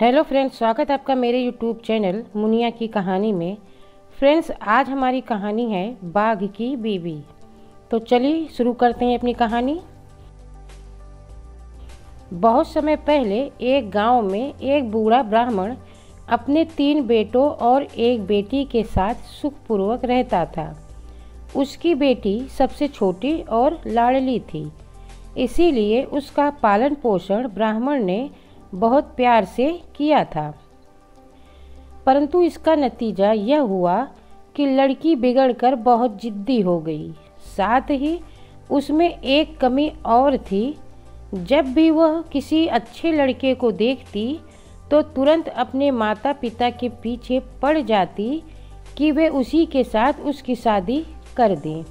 Hello friends स्वागत है आपका मेरे यूट्यूब चैनल मुनिया की कहानी में। फ्रेंड्स आज हमारी कहानी है बाघ की बीवी। तो चलिए शुरू करते हैं अपनी कहानी। बहुत समय पहले एक गाँव में एक बूढ़ा ब्राह्मण अपने तीन बेटों और एक बेटी के साथ सुखपूर्वक रहता था। उसकी बेटी सबसे छोटी और लाडली थी। इसीलिए उसका पालन पोषण ब्राह्मण ने बहुत प्यार से किया था। परंतु इसका नतीजा यह हुआ कि लड़की बिगड़कर बहुत जिद्दी हो गई। साथ ही उसमें एक कमी और थी, जब भी वह किसी अच्छे लड़के को देखती तो तुरंत अपने माता पिता के पीछे पड़ जाती कि वे उसी के साथ उसकी शादी कर दें।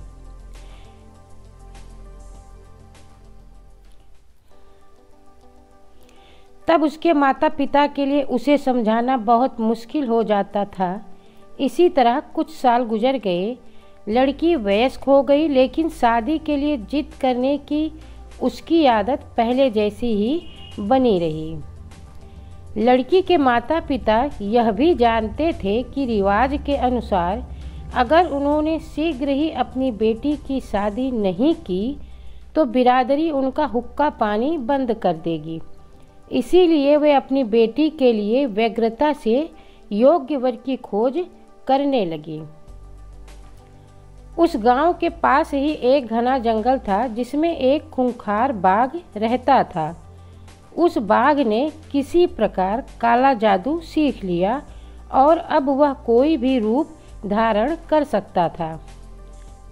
तब उसके माता पिता के लिए उसे समझाना बहुत मुश्किल हो जाता था। इसी तरह कुछ साल गुजर गए। लड़की वयस्क हो गई, लेकिन शादी के लिए जिद करने की उसकी आदत पहले जैसी ही बनी रही। लड़की के माता पिता यह भी जानते थे कि रिवाज के अनुसार अगर उन्होंने शीघ्र ही अपनी बेटी की शादी नहीं की तो बिरादरी उनका हुक्का पानी बंद कर देगी। इसीलिए वे अपनी बेटी के लिए व्यग्रता से योग्य वर की खोज करने लगी। उस गाँव के पास ही एक घना जंगल था, जिसमें एक खूंखार बाघ रहता था। उस बाघ ने किसी प्रकार काला जादू सीख लिया और अब वह कोई भी रूप धारण कर सकता था।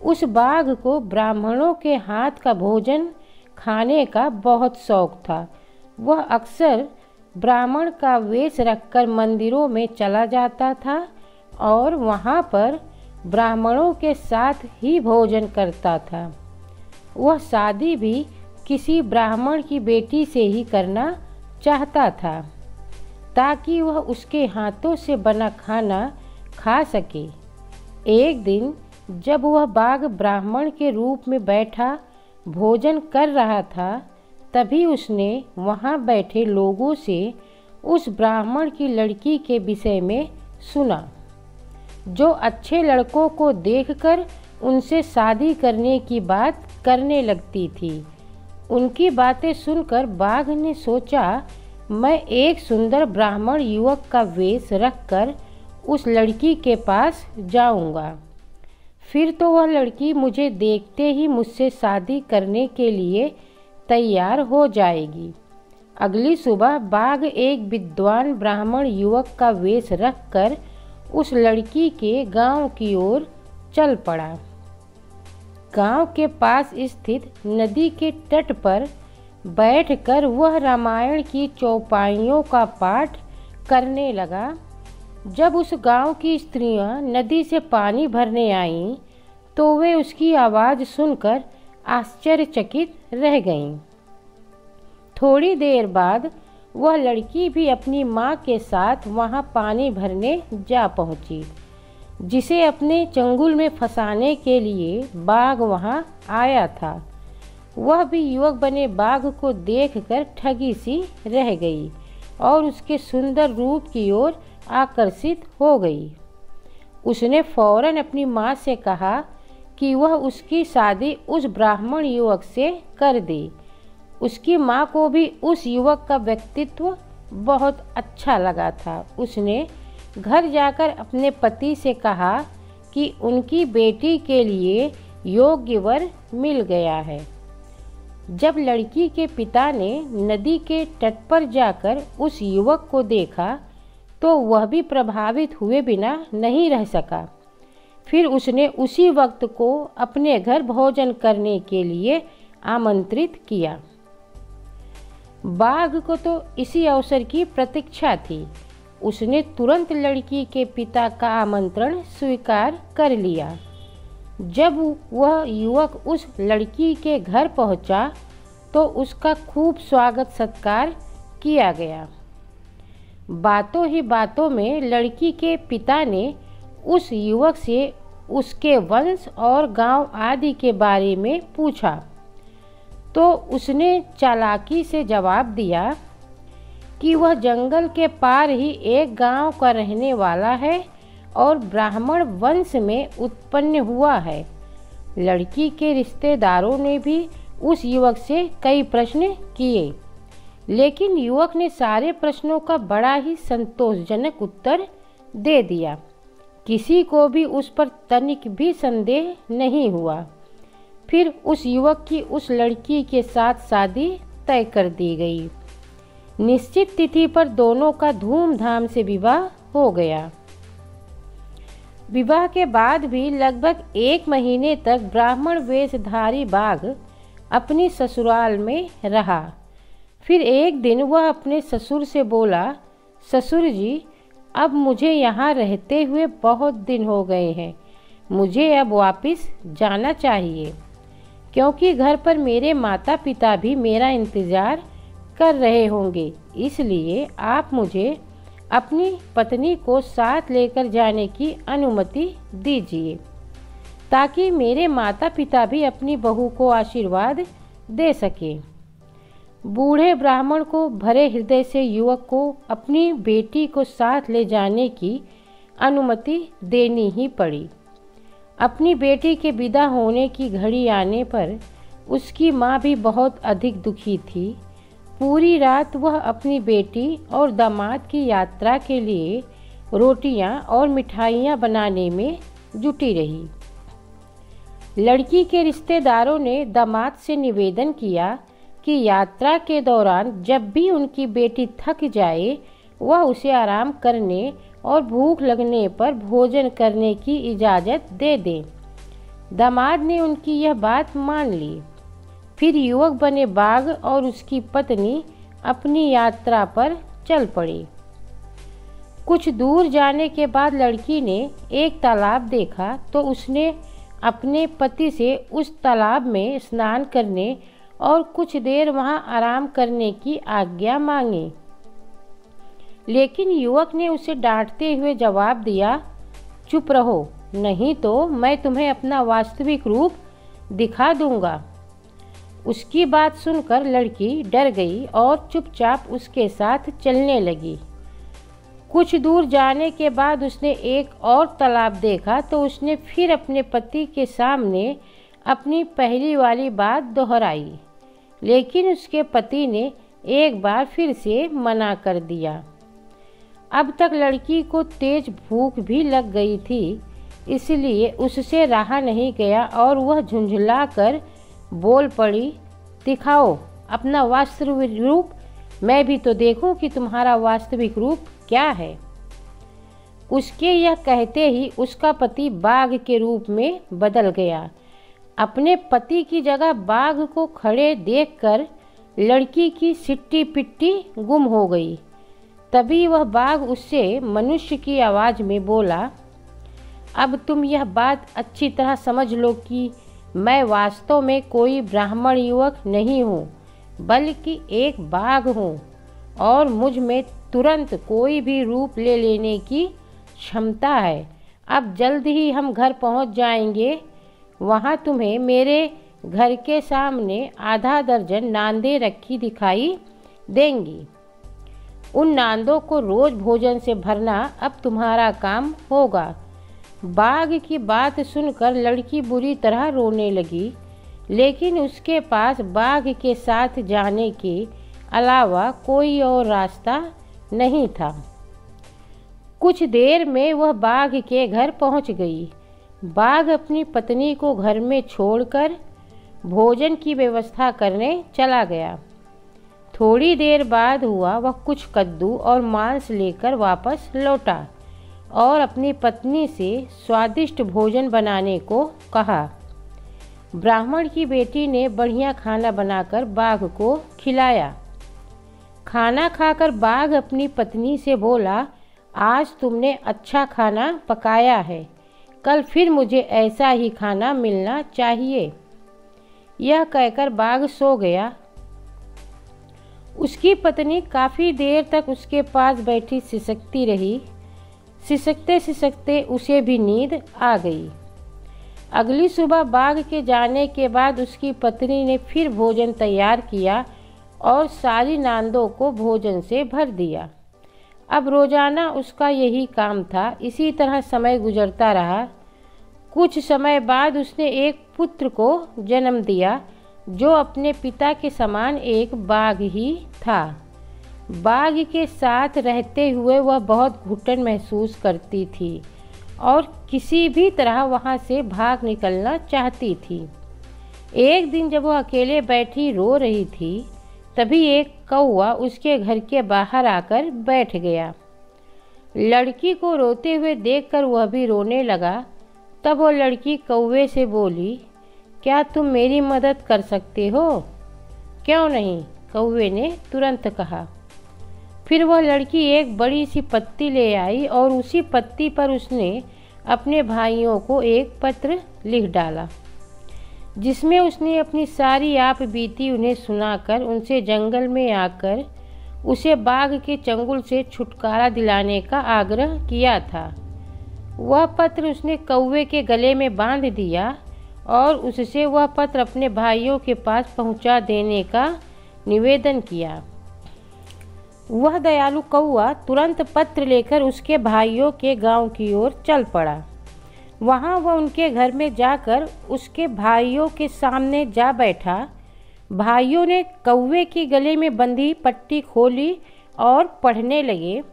उस बाघ को ब्राह्मणों के हाथ का भोजन खाने का बहुत शौक था। वह अक्सर ब्राह्मण का वेश रखकर मंदिरों में चला जाता था और वहाँ पर ब्राह्मणों के साथ ही भोजन करता था। वह शादी भी किसी ब्राह्मण की बेटी से ही करना चाहता था, ताकि वह उसके हाथों से बना खाना खा सके। एक दिन जब वह बाघ ब्राह्मण के रूप में बैठा, भोजन कर रहा था तभी उसने वहाँ बैठे लोगों से उस ब्राह्मण की लड़की के विषय में सुना, जो अच्छे लड़कों को देखकर उनसे शादी करने की बात करने लगती थी उनकी बातें सुनकर बाघ ने सोचा, मैं एक सुंदर ब्राह्मण युवक का वेश रखकर उस लड़की के पास जाऊँगा। फिर तो वह लड़की मुझे देखते ही मुझसे शादी करने के लिए तैयार हो जाएगी। अगली सुबह बाघ एक विद्वान ब्राह्मण युवक का वेश रखकर उस लड़की के गाँव की ओर चल पड़ा। गाँव के पास स्थित नदी के तट पर बैठकर वह रामायण की चौपाइयों का पाठ करने लगा। जब उस गाँव की स्त्रियाँ नदी से पानी भरने आईं तो वे उसकी आवाज़ सुनकर आश्चर्यचकित रह गईं। थोड़ी देर बाद वह लड़की भी अपनी माँ के साथ वहाँ पानी भरने जा पहुँची, जिसे अपने चंगुल में फंसाने के लिए बाघ वहाँ आया था। वह भी युवक बने बाघ को देखकर ठगी सी रह गई और उसके सुंदर रूप की ओर आकर्षित हो गई। उसने फ़ौरन अपनी माँ से कहा कि वह उसकी शादी उस ब्राह्मण युवक से कर दे। उसकी माँ को भी उस युवक का व्यक्तित्व बहुत अच्छा लगा था। उसने घर जाकर अपने पति से कहा कि उनकी बेटी के लिए योग्य वर मिल गया है। जब लड़की के पिता ने नदी के तट पर जाकर उस युवक को देखा तो वह भी प्रभावित हुए बिना नहीं रह सका। फिर उसने उसी वक्त को अपने घर भोजन करने के लिए आमंत्रित किया। बाघ को तो इसी अवसर की प्रतीक्षा थी। उसने तुरंत लड़की के पिता का आमंत्रण स्वीकार कर लिया। जब वह युवक उस लड़की के घर पहुँचा, तो उसका खूब स्वागत सत्कार किया गया। बातों ही बातों में लड़की के पिता ने उस युवक से उसके वंश और गाँव आदि के बारे में पूछा। तो उसने चालाकी से जवाब दिया कि वह जंगल के पार ही एक गाँव का रहने वाला है और ब्राह्मण वंश में उत्पन्न हुआ है। लड़की के रिश्तेदारों ने भी उस युवक से कई प्रश्न किए, लेकिन युवक ने सारे प्रश्नों का बड़ा ही संतोषजनक उत्तर दे दिया। किसी को भी उस पर तनिक भी संदेह नहीं हुआ। फिर उस युवक की उस लड़की के साथ शादी तय कर दी गई। निश्चित तिथि पर दोनों का धूमधाम से विवाह हो गया। विवाह के बाद भी लगभग एक महीने तक ब्राह्मण वेशधारी बाघ अपनी ससुराल में रहा। फिर एक दिन वह अपने ससुर से बोला, ससुर जी अब मुझे यहाँ रहते हुए बहुत दिन हो गए हैं। मुझे अब वापस जाना चाहिए, क्योंकि घर पर मेरे माता पिता भी मेरा इंतज़ार कर रहे होंगे। इसलिए आप मुझे अपनी पत्नी को साथ लेकर जाने की अनुमति दीजिए, ताकि मेरे माता पिता भी अपनी बहू को आशीर्वाद दे सकें। बूढ़े ब्राह्मण को, भरे हृदय से युवक को, अपनी बेटी को साथ ले जाने की अनुमति देनी ही पड़ी। अपनी बेटी के विदा होने की घड़ी आने पर उसकी माँ भी बहुत अधिक दुखी थी। पूरी रात वह अपनी बेटी और दामाद की यात्रा के लिए रोटियाँ और मिठाइयाँ बनाने में जुटी रही। लड़की के रिश्तेदारों ने दामाद से निवेदन किया कि यात्रा के दौरान जब भी उनकी बेटी थक जाए, वह उसे आराम करने और भूख लगने पर भोजन करने की इजाज़त दे दें। दामाद ने उनकी यह बात मान ली। फिर युवक बने बाघ और उसकी पत्नी अपनी यात्रा पर चल पड़ी। कुछ दूर जाने के बाद लड़की ने एक तालाब देखा तो उसने अपने पति से उस तालाब में स्नान करने और कुछ देर वहाँ आराम करने की आज्ञा मांगी। लेकिन युवक ने उसे डांटते हुए जवाब दिया, चुप रहो, नहीं तो मैं तुम्हें अपना वास्तविक रूप दिखा दूँगा। उसकी बात सुनकर लड़की डर गई और चुपचाप उसके साथ चलने लगी। कुछ दूर जाने के बाद उसने एक और तालाब देखा तो उसने फिर अपने पति के सामने अपनी पहली वाली बात दोहराई। लेकिन उसके पति ने एक बार फिर से मना कर दिया। अब तक लड़की को तेज भूख भी लग गई थी, इसलिए उससे रहा नहीं गया और वह झुंझुला कर बोल पड़ी, दिखाओ, अपना वास्तविक रूप। मैं भी तो देखूँ कि तुम्हारा वास्तविक रूप क्या है। उसके यह कहते ही उसका पति बाघ के रूप में बदल गया। अपने पति की जगह बाघ को खड़े देखकर लड़की की सिट्टी पिट्टी गुम हो गई। तभी वह बाघ उससे मनुष्य की आवाज़ में बोला, अब तुम यह बात अच्छी तरह समझ लो कि मैं वास्तव में कोई ब्राह्मण युवक नहीं हूँ, बल्कि एक बाघ हूँ और मुझमें तुरंत कोई भी रूप ले लेने की क्षमता है। अब जल्द ही हम घर पहुँच जाएँगे वहाँ तुम्हें मेरे घर के सामने आधा दर्जन नांदे रखी दिखाई देंगी। उन नांदों को रोज भोजन से भरना अब तुम्हारा काम होगा। बाघ की बात सुनकर लड़की बुरी तरह रोने लगी, लेकिन उसके पास बाघ के साथ जाने के अलावा कोई और रास्ता नहीं था। कुछ देर में वह बाघ के घर पहुँच गई। बाघ अपनी पत्नी को घर में छोड़कर भोजन की व्यवस्था करने चला गया। थोड़ी देर बाद हुआ, वह कुछ कद्दू और मांस लेकर वापस लौटा और अपनी पत्नी से स्वादिष्ट भोजन बनाने को कहा। ब्राह्मण की बेटी ने बढ़िया खाना बनाकर बाघ को खिलाया। खाना खाकर बाघ अपनी पत्नी से बोला, आज तुमने अच्छा खाना पकाया है। कल फिर मुझे ऐसा ही खाना मिलना चाहिए। यह कहकर बाघ सो गया। उसकी पत्नी काफ़ी देर तक उसके पास बैठी सिसकती रही। सिसकते सिसकते उसे भी नींद आ गई। अगली सुबह बाघ के जाने के बाद उसकी पत्नी ने फिर भोजन तैयार किया और सारी नांदों को भोजन से भर दिया। अब रोज़ाना उसका यही काम था। इसी तरह समय गुजरता रहा। कुछ समय बाद उसने एक पुत्र को जन्म दिया, जो अपने पिता के समान एक बाघ ही था। बाघ के साथ रहते हुए वह बहुत घुटन महसूस करती थी और किसी भी तरह वहाँ से भाग निकलना चाहती थी। एक दिन जब वह अकेले बैठी रो रही थी, तभी एक कौआ उसके घर के बाहर आकर बैठ गया। लड़की को रोते हुए देखकर वह भी रोने लगा तब वो लड़की कौवे से बोली, क्या तुम मेरी मदद कर सकते हो? क्यों नहीं, कौवे ने तुरंत कहा। फिर वह लड़की एक बड़ी सी पत्ती ले आई और उसी पत्ती पर उसने अपने भाइयों को एक पत्र लिख डाला, जिसमें उसने अपनी सारी आप बीती उन्हें सुनाकर उनसे जंगल में आकर उसे बाघ के चंगुल से छुटकारा दिलाने का आग्रह किया था। वह पत्र उसने कौवे के गले में बाँध दिया और उससे वह पत्र अपने भाइयों के पास पहुँचा देने का निवेदन किया। वह दयालु कौआ तुरंत पत्र लेकर उसके भाइयों के गाँव की ओर चल पड़ा। वहाँ वह उनके घर में जाकर उसके भाइयों के सामने जा बैठा। भाइयों ने कौवे के गले में बंधी पट्टी खोली और पढ़ने लगे।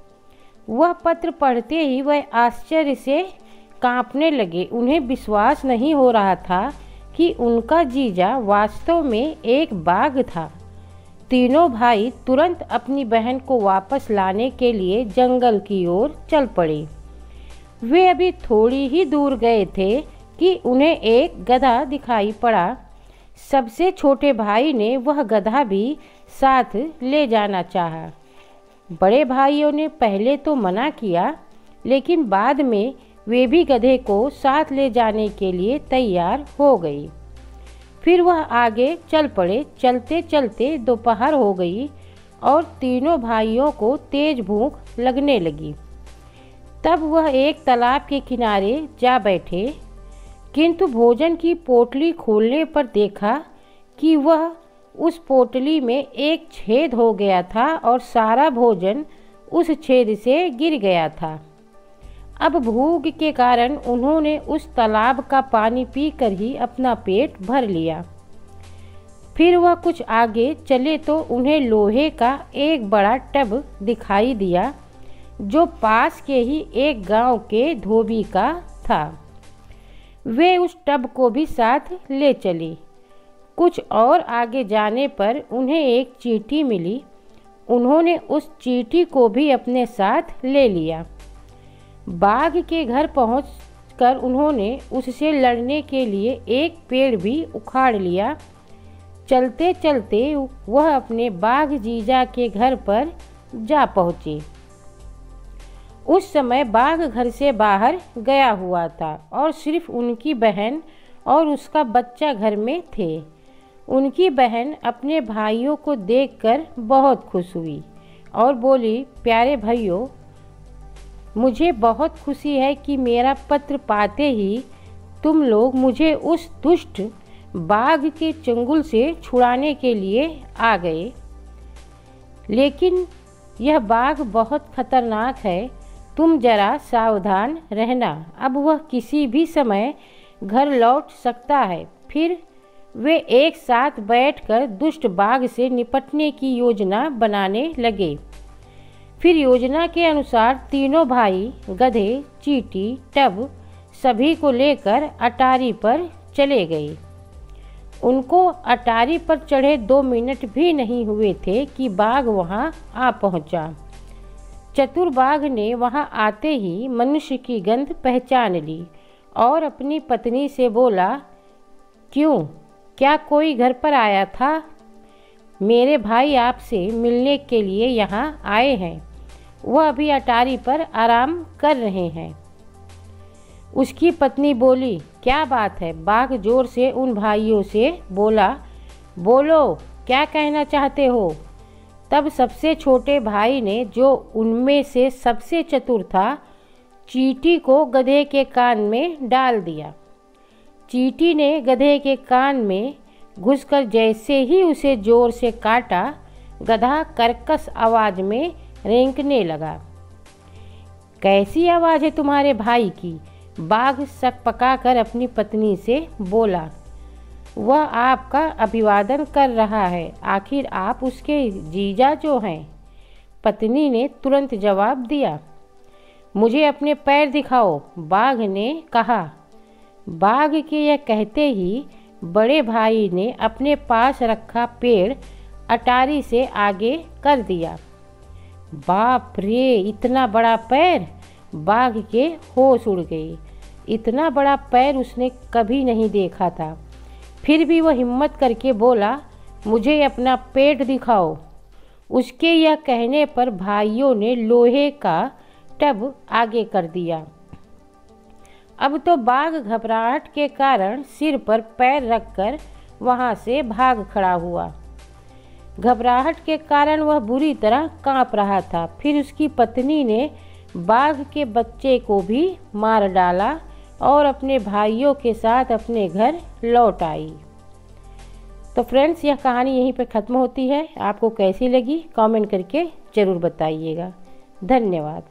वह पत्र पढ़ते ही वह आश्चर्य से कांपने लगे। उन्हें विश्वास नहीं हो रहा था कि उनका जीजा वास्तव में एक बाघ था। तीनों भाई तुरंत अपनी बहन को वापस लाने के लिए जंगल की ओर चल पड़े। वे अभी थोड़ी ही दूर गए थे कि उन्हें एक गधा दिखाई पड़ा। सबसे छोटे भाई ने वह गधा भी साथ ले जाना चाहा। बड़े भाइयों ने पहले तो मना किया, लेकिन बाद में वे भी गधे को साथ ले जाने के लिए तैयार हो गई। फिर वह आगे चल पड़े। चलते चलते दोपहर हो गई और तीनों भाइयों को तेज भूख लगने लगी। तब वह एक तालाब के किनारे जा बैठे, किंतु भोजन की पोटली खोलने पर देखा कि वह उस पोटली में एक छेद हो गया था और सारा भोजन उस छेद से गिर गया था। अब भूख के कारण उन्होंने उस तालाब का पानी पीकर ही अपना पेट भर लिया। फिर वह कुछ आगे चले तो उन्हें लोहे का एक बड़ा टब दिखाई दिया, जो पास के ही एक गाँव के धोबी का था। वे उस टब को भी साथ ले चली। कुछ और आगे जाने पर उन्हें एक चीटी मिली। उन्होंने उस चीटी को भी अपने साथ ले लिया। बाघ के घर पहुँच कर उन्होंने उससे लड़ने के लिए एक पेड़ भी उखाड़ लिया। चलते चलते वह अपने बाघ जीजा के घर पर जा पहुँची। उस समय बाघ घर से बाहर गया हुआ था और सिर्फ़ उनकी बहन और उसका बच्चा घर में थे। उनकी बहन अपने भाइयों को देखकर बहुत खुश हुई और बोली, प्यारे भाइयों, मुझे बहुत खुशी है कि मेरा पत्र पाते ही तुम लोग मुझे उस दुष्ट बाघ के चंगुल से छुड़ाने के लिए आ गए। लेकिन यह बाघ बहुत खतरनाक है, तुम जरा सावधान रहना। अब वह किसी भी समय घर लौट सकता है। फिर वे एक साथ बैठकर दुष्ट बाघ से निपटने की योजना बनाने लगे। फिर योजना के अनुसार तीनों भाई, गधे, चीटी, टब, सभी को लेकर अटारी पर चले गए। उनको अटारी पर चढ़े दो मिनट भी नहीं हुए थे कि बाघ वहाँ आ पहुँचा। चतुर बाघ ने वहाँ आते ही मनुष्य की गंध पहचान ली और अपनी पत्नी से बोला, क्यों? क्या कोई घर पर आया था? मेरे भाई आपसे मिलने के लिए यहाँ आए हैं। वह अभी अटारी पर आराम कर रहे हैं। उसकी पत्नी बोली, क्या बात है? बाघ ज़ोर से उन भाइयों से बोला, बोलो, क्या कहना चाहते हो? तब सबसे छोटे भाई ने, जो उनमें से सबसे चतुर था, चीटी को गधे के कान में डाल दिया। चीटी ने गधे के कान में घुसकर जैसे ही उसे ज़ोर से काटा, गधा कर्कश आवाज़ में रेंकने लगा। कैसी आवाज़ है तुम्हारे भाई की? बाघ सक पका कर अपनी पत्नी से बोला। वह आपका अभिवादन कर रहा है। आखिर आप उसके जीजा जो हैं? पत्नी ने तुरंत जवाब दिया। मुझे अपने पैर दिखाओ, बाघ ने कहा। बाघ के यह कहते ही बड़े भाई ने अपने पास रखा पेड़ अटारी से आगे कर दिया। बाप रे, इतना बड़ा पैर! बाघ के होश उड़ गए। इतना बड़ा पैर उसने कभी नहीं देखा था। फिर भी वह हिम्मत करके बोला, मुझे अपना पेट दिखाओ। उसके यह कहने पर भाइयों ने लोहे का टब आगे कर दिया। अब तो बाघ घबराहट के कारण सिर पर पैर रखकर वहाँ से भाग खड़ा हुआ। घबराहट के कारण वह बुरी तरह काँप रहा था। फिर उसकी पत्नी ने बाघ के बच्चे को भी मार डाला और अपने भाइयों के साथ अपने घर लौट आई। तो फ्रेंड्स, यह कहानी यहीं पर ख़त्म होती है। आपको कैसी लगी? कमेंट करके ज़रूर बताइएगा। धन्यवाद।